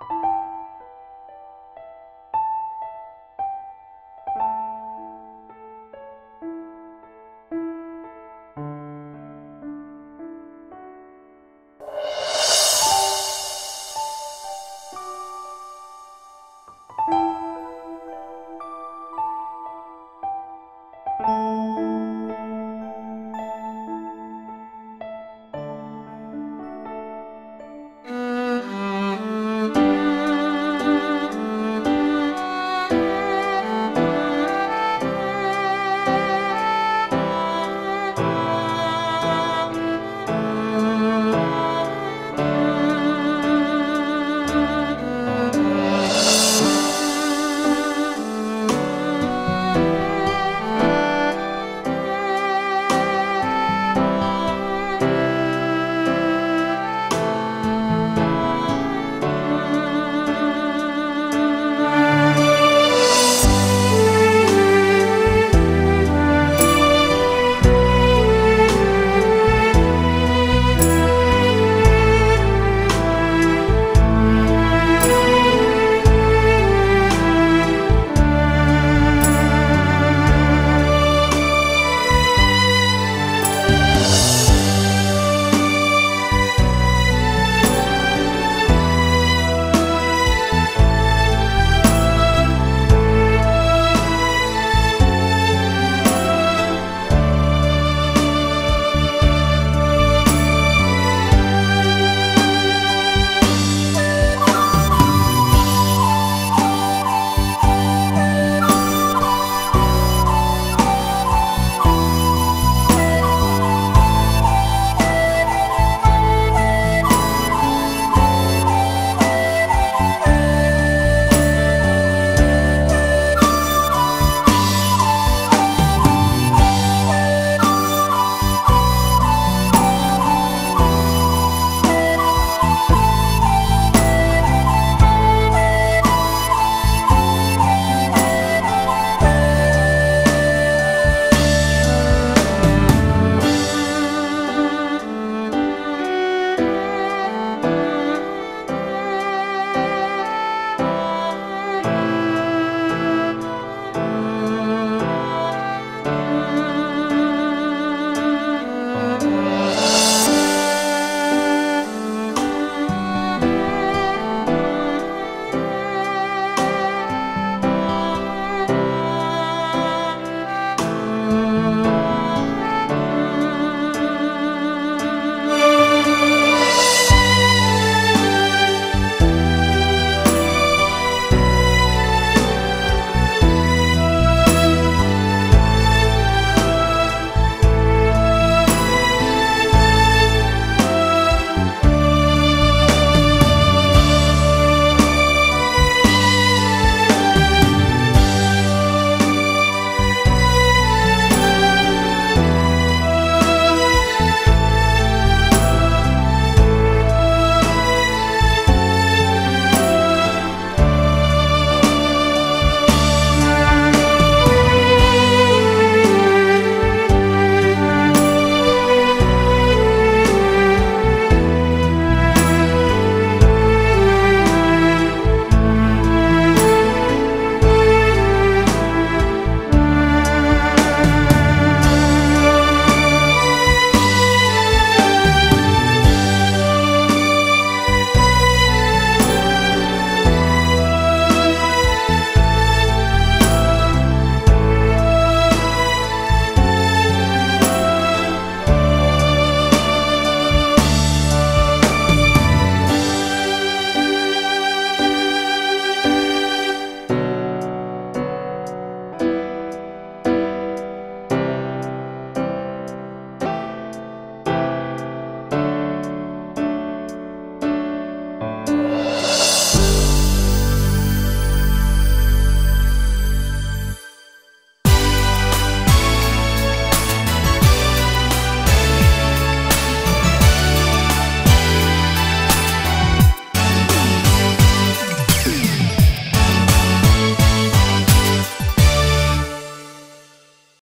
Bye.